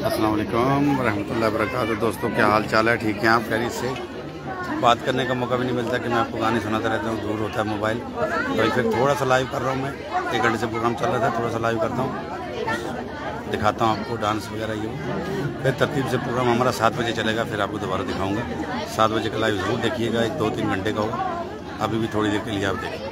वालेकुम, रहमतुल्लाहि वरकatuh दोस्तों, क्या हाल चाल है? ठीक है आप? खैरियत से? बात करने का मौका भी नहीं मिलता कि मैं आपको गाने सुनाता रहता हूँ, दूर होता है मोबाइल। तो फिर थोड़ा सा लाइव कर रहा हूँ मैं। एक घंटे से प्रोग्राम चल रहा था, थोड़ा सा लाइव करता हूँ। दिखाता हूँ आपको डांस वगैरह ये फिर तरतीब से प्रोग्राम हमारा सात बजे चलेगा, फिर आपको दोबारा दिखाऊँगा। सात बजे का लाइव ज़रूर देखिएगा, एक दो तीन घंटे का होगा। अभी भी थोड़ी देर के लिए आप देखिए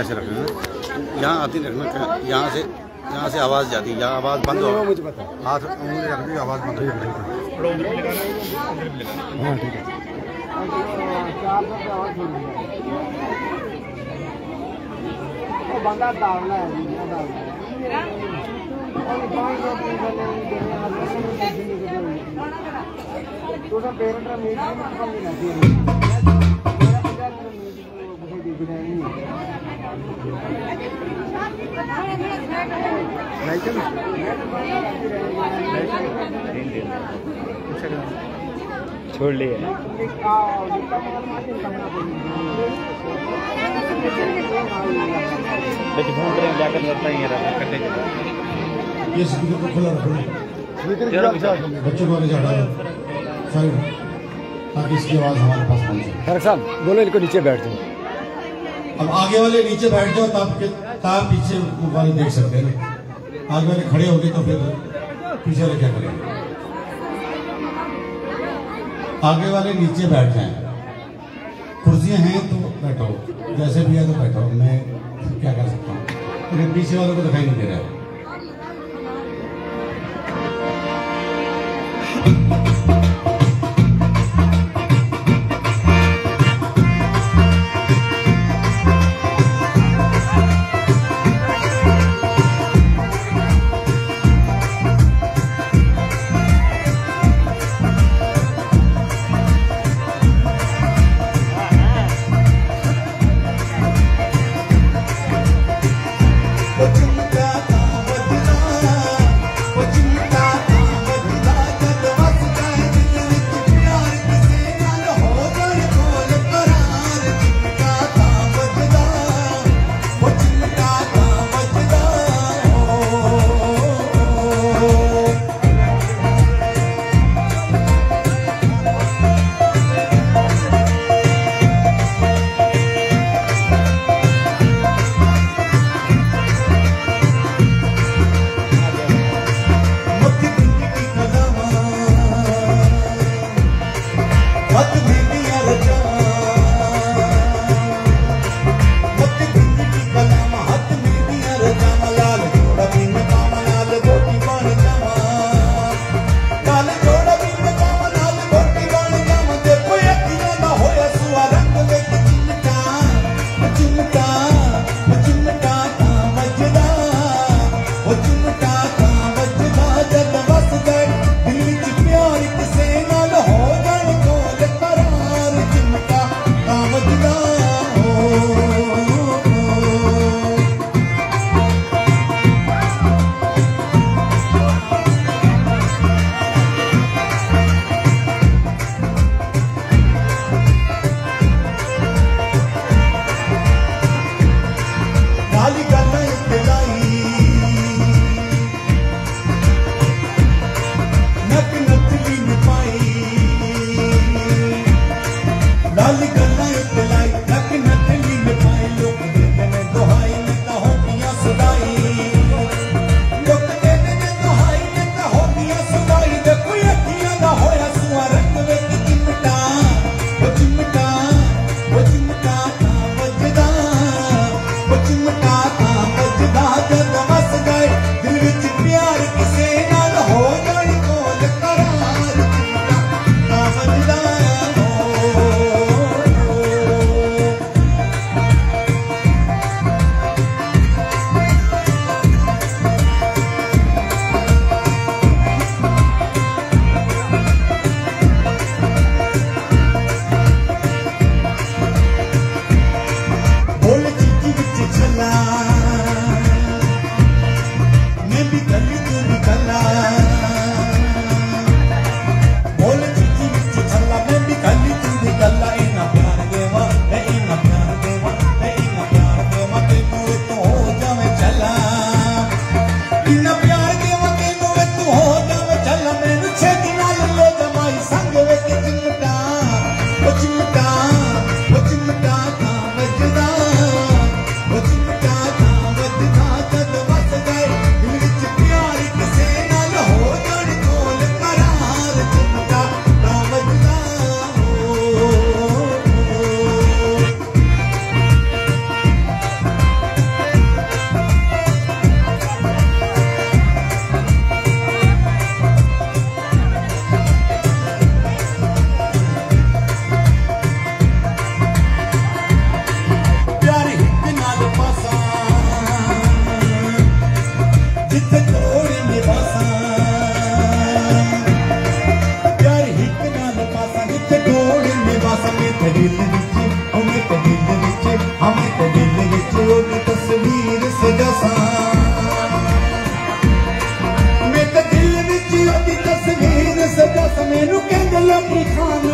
ऐसे रखना यहाँ आती रखना यहाँ से यहाँ से आवाज़ जाती है यहाँ आवाज़ बंद हो। मुझे पता हाथ उंगली रख दी आवाज़ बंद हो हाँ। ठीक है। बंदा है पेरेंट मीटिंग छोड़ घूम रहे जाकर लगता ही है करने के ये स्पीकर को खुला रखो। बच्चों को आगे चढ़ा साइड ताकि इसकी आवाज़ हमारे पास पहुँचे। साहब बोलो इनको नीचे बैठ जाओ। अब आगे वाले नीचे बैठ जाओ, तब तब पीछे वाले देख सकते हैं आगे वाले खड़े हो गए तो फिर पीछे वाले क्या करेंगे? आगे वाले नीचे बैठ जाए। कुर्सियाँ हैं तो बैठो। जैसे भी है तो बैठो। मैं क्या कर सकता हूँ? लेकिन पीछे वालों को दिखाई नहीं दे रहा है। Thank you. Hey, on.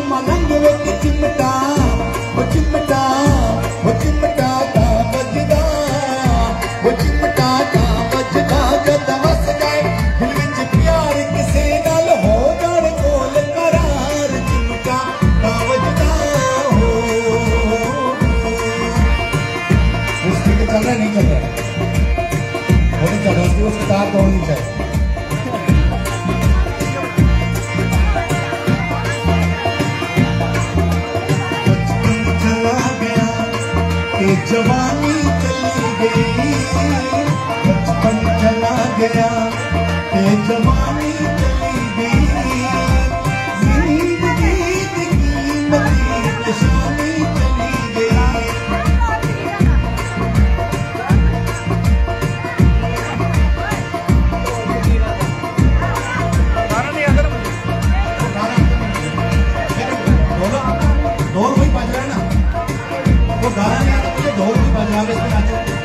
जवानी चली गई। बचपन चला गया के जवानी चली Una vez que la gente...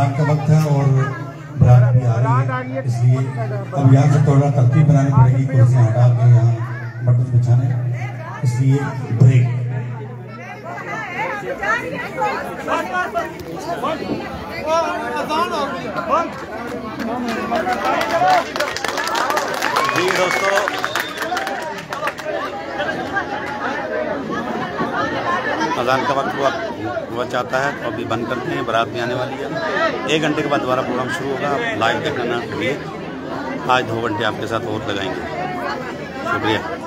बरात का वक्त है और बरात भी आ रही है। इसलिए अब यहाँ से थोड़ा तरतीब बनानी पड़ेगी कुर्सियाँ हटा के यहाँ बटन बिछाने। इसलिए ब्रेक जी दोस्तों अजान का वक्त हुआ हुआ चाहता है तो अभी बंद करते हैं, बारात भी आने वाली है। एक घंटे के बाद दोबारा प्रोग्राम शुरू होगा। लाइव देखना आज दो घंटे आपके साथ और लगाएँगे। शुक्रिया।